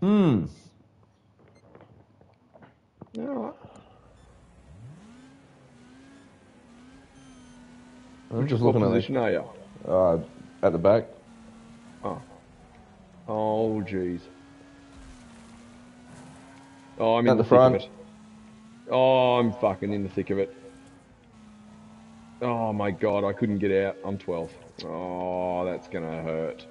Hmm. Right. I'm just looking at this. are you? Uh, at the back. Oh. Oh, jeez. Oh, I'm At in the the, thick front. of it. Oh, I'm fucking in the thick of it. Oh my god, I couldn't get out. I'm 12. Oh, that's gonna hurt.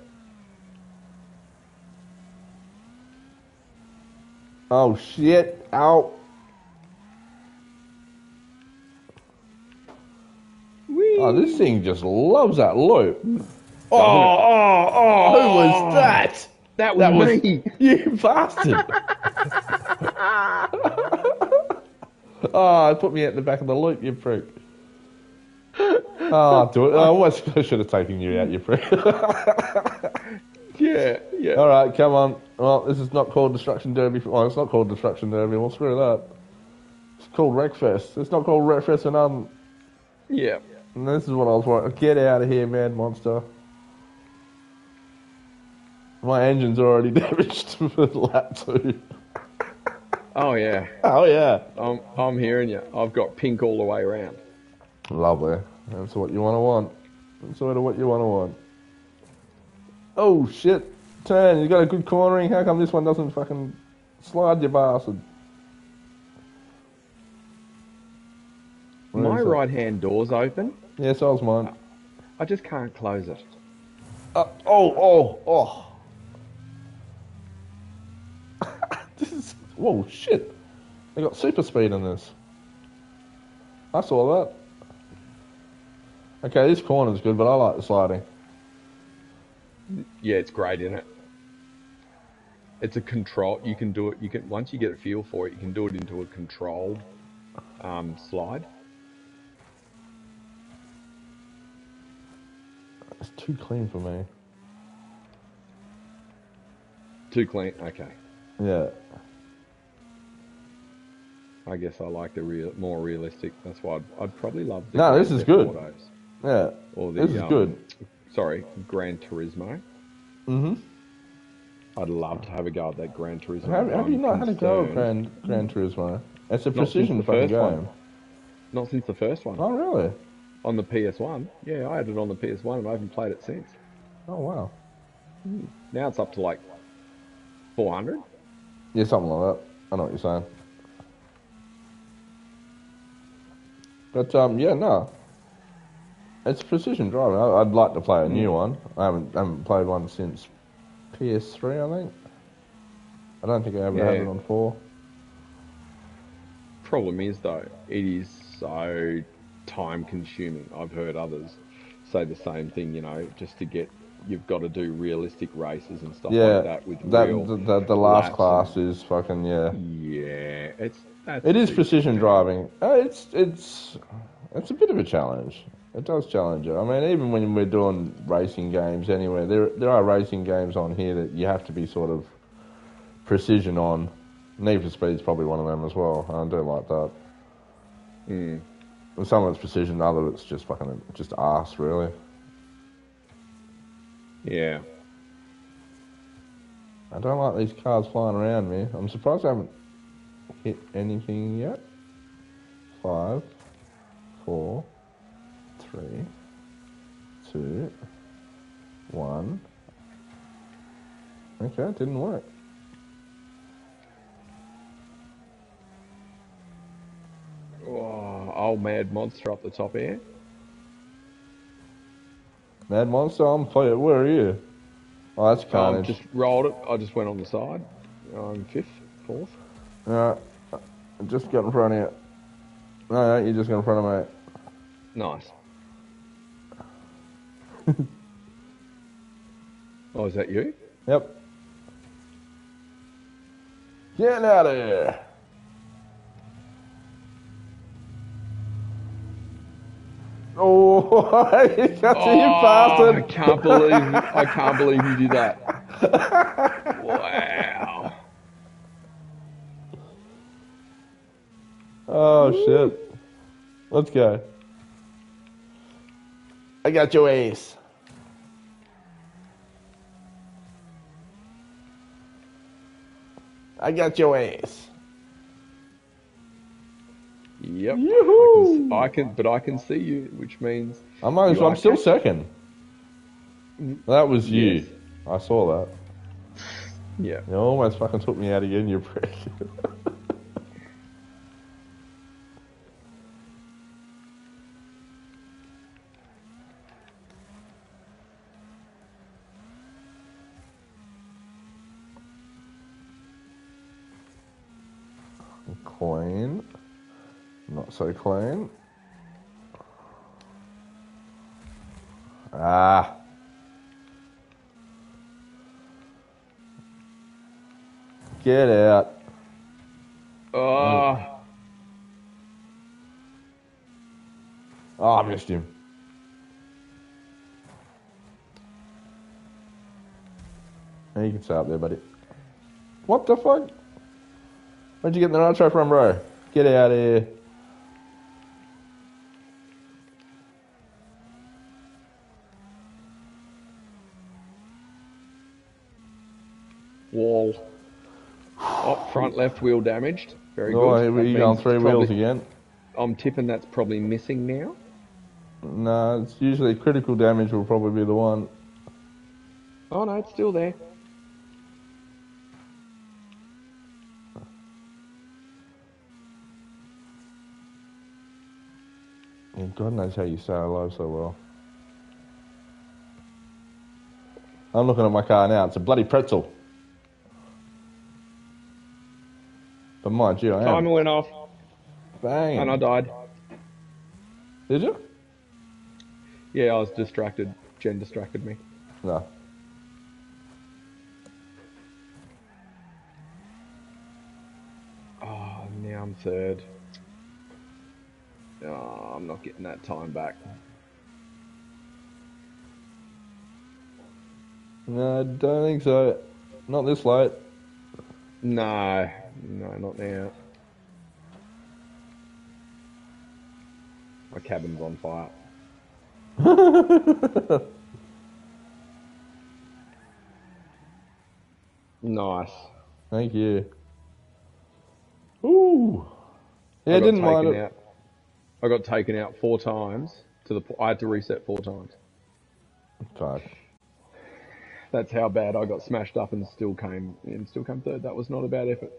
Oh shit! Ow! Oh, this thing just loves that loop. Oh, oh, oh! Who was that? That was That was me. you bastard! oh, it put me at the back of the loop, you prick. Oh, do it. I almost I should have taken you out, you prick. Yeah, yeah. All right, come on. Well, this is not called Destruction Derby. Well, it's not called Destruction Derby. Well, screw that. It's called Wreckfest. It's not called Wreckfest and um. Yeah. And this is what I was wanting. Get out of here, Mad Monster. My engine's already damaged for lap two. Oh yeah. Oh yeah. I'm I'm hearing you. I've got pink all the way around. Lovely. That's what you want to want. That's sort of what you want to want. Oh shit! Turn. You got a good cornering. How come this one doesn't fucking slide, you bastard? Where My right hand door's open. Yeah, so's mine. I just can't close it. Uh, oh, oh, oh. this is. Whoa, shit. They got super speed in this. I saw that. Okay, this corner's good, but I like the sliding. Yeah, it's great, isn't it? It's a control. You can do it. You can once you get a feel for it, you can do it into a controlled um, slide. It's too clean for me. Too clean. Okay. Yeah. I guess I like the real, more realistic. That's why I'd, I'd probably love. The No, this is good. Autos. Yeah. Or the, this is um, good. Sorry, Gran Turismo. Mm-hmm. I'd love to have a go at that Gran Turismo. Have, you not had a go at concerned- Gran, Gran Turismo? It's a Not precision fucking first game. one. Not since the first one. Oh, really? On the PS1. Yeah, I had it on the PS1 and I haven't played it since. Oh, wow. Now it's up to like 400. Yeah, something like that. I know what you're saying. But um, yeah, no, it's precision driving. I, I'd like to play a new one. I haven't haven't played one since PS3, I think. I don't think I ever had Yeah. it on four. Problem is though, it is so time consuming. I've heard others say the same thing, you know, just to get you've got to do realistic races and stuff yeah, like that with that real the, the, the last class is fucking yeah. yeah, it's that's It is precision driving. Uh, it's it's it's a bit of a challenge. It does challenge you. I mean, even when we're doing racing games anywhere, there there are racing games on here that you have to be sort of precision on. Need for Speed's probably one of them as well. I don't like that. Mm. And some of it's precision, other it's just fucking just ass, really. Yeah. I don't like these cars flying around me. I'm surprised I haven't hit anything yet. Five, four, three, two, one. Okay, it didn't work. Oh, old mad monster up the top here. Mad Monster, I'm play Where are you? Oh, that's Um, Carnage. just rolled it. I just went on the side. I'm fifth, fourth. Alright, just got in front of you. No, no, you just got in front of me. Nice. oh, is that you? Yep. Get out of here. Oh, you got to you I can't believe I can't believe you did that. Wow. Oh, shit. Let's go. I got your ace. I got your ass. Yep. Yoo-hoo! I can, but I can see you, which means I'm, You I'm still second. That was you. Yes. I saw that. yeah. You almost fucking took me out again, you prick. Clean. Not so clean. Ah. Get out. Oh, Oh, I missed him. You can stay up there, buddy. What the fuck? Where'd you get the nitro from, bro? Get out of here. wall. Oh, front left wheel damaged. Very Oh, good. here we That go on three probably- wheels again. I'm tipping that's probably missing now. No, it's usually critical damage will probably be the one. Oh no, it's still there. Yeah, God knows how you stay alive so well. I'm looking at my car now. It's a bloody pretzel. But mind you, I am. Timer went off, Bang. and I died. Did you? Yeah, I was distracted. Jen distracted me. No. Oh, now I'm third. Oh, I'm not getting that time back. No, I don't think so. Not this late. No, no, not now. My cabin's on fire. Nice. Thank you. Ooh. Yeah, I didn't mind it. out. I got taken out four times to the. I had to reset four times. Fuck. That's how bad I got smashed up and still came and still came third. That was not a bad effort.